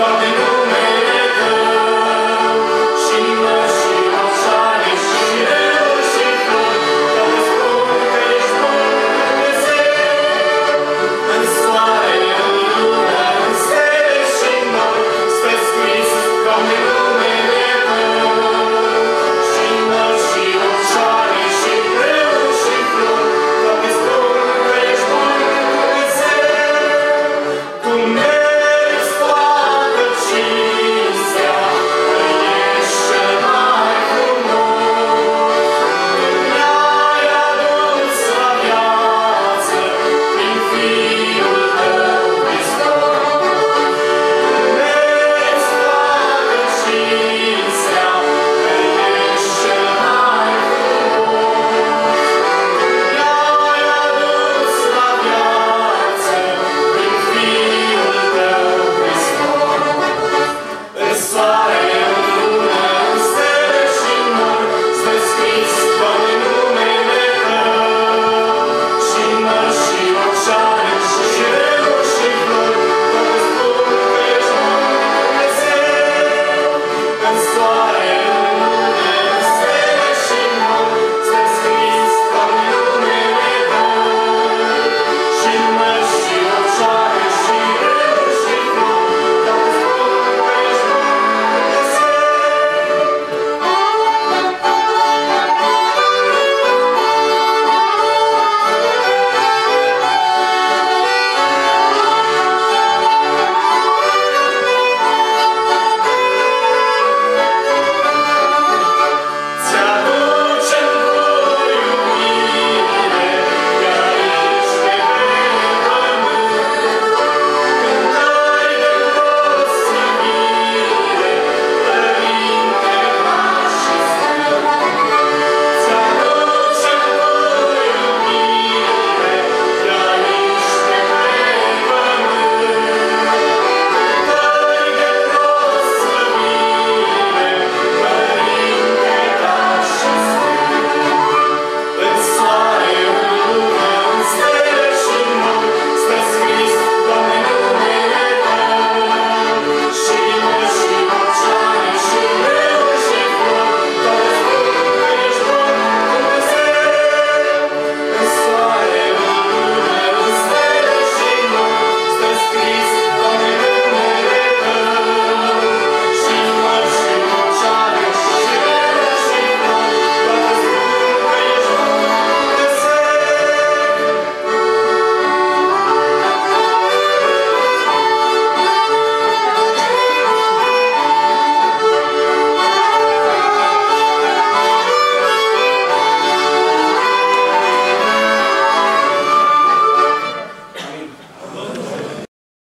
Stop